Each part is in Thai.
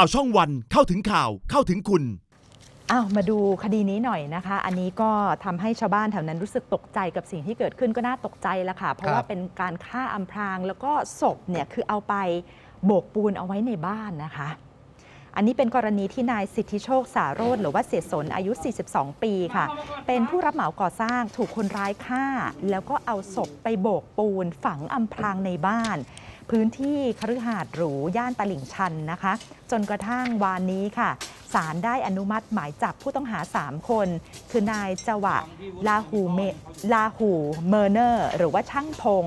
ข่าวช่องวันเข้าถึงข่าวเข้าถึงคุณอ้าวมาดูคดีนี้หน่อยนะคะ อันนี้ก็ทำให้ชาวบ้านแถวนั้นรู้สึกตกใจกับสิ่งที่เกิดขึ้นก็น่าตกใจแล้วค่ะ เพราะว่าเป็นการฆ่าอำพรางแล้วก็ศพเนี่ยคือเอาไปโบกปูนเอาไว้ในบ้านนะคะ อันนี้เป็นกรณีที่นายสิทธิโชคสาโรธหรือว่าเสียสนอายุ 42 ปีค่ะ เป็นผู้รับเหมาก่อสร้างถูกคนร้ายฆ่า แล้วก็เอาศพไปโบกปูนฝังอำพรางในบ้าน พื้นที่คฤหาสน์หรูย่านตลิ่งชันนะคะ จนกระทั่งวานนี้ค่ะศาลได้อนุมัติหมายจับผู้ต้องหา 3 คน คือนายจวะลาหูเมลาหูเมอร์เนอร์ หรือว่าช่างพง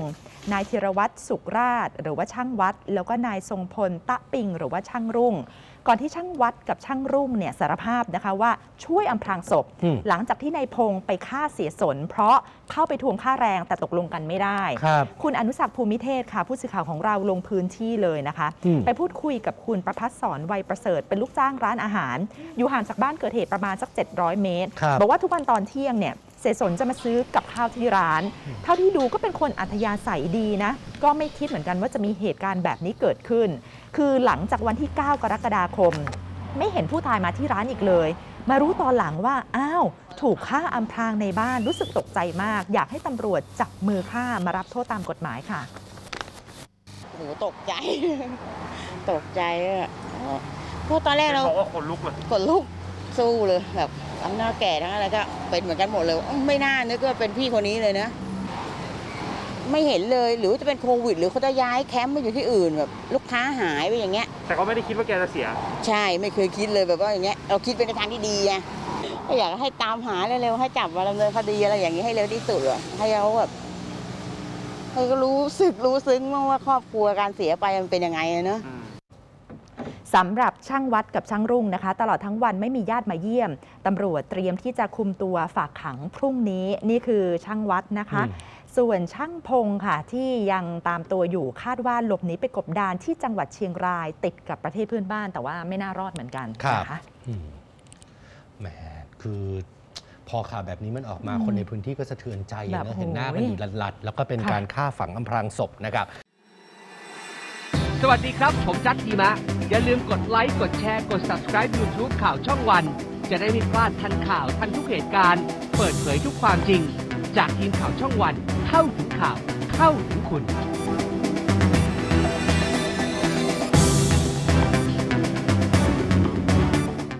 นายธีรวัตรสุขราช หรือว่าช่างวัด แล้วก็นายทรงพลตะปิง หรือว่าช่างรุ่ง ก่อนที่ช่างวัดกับช่างรุ่งเนี่ยสารภาพนะคะว่าช่วยอำพรางศพอืมหลังจากที่นายพงไปฆ่าเสียสน เพราะเข้าไปทวงค่าแรงแต่ตกลงกันไม่ได้ครับคุณอนุสักษ์ภูมิเทศค่ะ ผู้สื่อข่าวของเราลงพื้นที่เลยนะคะอืมไปพูดคุยกับคุณประพัฒสอนวัยประเสริฐเป็นลูกจ้างร้านอาหาร อยู่ห่างจากบ้านเกิดเหตุประมาณสัก 700 เมตรครับบอกว่าทุกวันตอนเที่ยงเนี่ย เสสนจะมาซื้อกับข้าวที่ร้าน เท่าที่ดูก็เป็นคนอัธยาศัยดีนะ ก็ไม่คิดเหมือนกันว่าจะมีเหตุการณ์แบบนี้เกิดขึ้น คือหลังจากวันที่ 9 กรกฎาคม ไม่เห็นผู้ตายมาที่ร้านอีกเลย มารู้ตอนหลังว่า อ้าว ถูกฆ่าอำพรางในบ้านรู้สึกตกใจมาก อยากให้ตำรวจจับมือฆ่ามารับโทษตามกฎหมายค่ะโหตกใจ ตกใจอะเพราะตอนแรกเราบอกว่าคนลุกเลยกดลูกสู้เลยแบบ ทั้งหน้าแก่ทั้งอะไรก็เป็นเหมือนกันหมดเลยอื้อไม่น่านึกว่าเป็นพี่คนนี้เลยนะ ไม่เห็นเลยหรือว่าจะเป็นโควิด หรือเขาจะย้ายแคมป์ไปอยู่ที่อื่นแบบลูกค้าหายไปอย่างเงี้ย แต่เขาไม่ได้คิดว่าแกจะเสีย ใช่ไม่เคยคิดเลยแบบว่าอย่างเงี้ยเราคิดเป็นในทางที่ดีไงก็อยากให้ตามหาเร็วๆให้จับมาดำเนินคดีอะไรอย่างนี้ให้เร็วที่สุดอะให้เขาแบบให้เขารู้สึกรู้ซึ้งบ้างว่าครอบครัวการเสียไปมันเป็นยังไงอะเนอะ สำหรับช่างวัดกับช่างรุ่งนะคะ ตลอดทั้งวันไม่มีญาติมาเยี่ยมตำรวจเตรียมที่จะคุมตัวฝากขังพรุ่งนี้นี่คือช่างวัดนะคะอืมส่วนช่างพงค่ะที่ยังตามตัวอยู่คาดว่าหลบหนีไปกบดานที่จังหวัดเชียงรายติดกับประเทศเพื่อนบ้าน แต่ว่าไม่น่ารอดเหมือนกันครับนะคะอืมแหมคือพอข่าวแบบนี้มันออกมาอืมคนในพื้นที่ก็สะเทือนใจแบบนะเห็นหน้าโอ้กันยอยู่หลัดๆ แล้วก็เป็นค่ะการฆ่าฝังอำพรางศพนะครับ สวัสดีครับ ผมจัดทีมะ อย่าลืมกดไลค์ กดแชร์ กด subscribe YouTube ข่าวช่องวัน จะได้ไม่พลาดทันข่าวทันทุกเหตุการณ์ เปิดเผยทุกความจริง จากทีมข่าวช่องวัน เข้าถึงข่าว เข้าถึงคุณ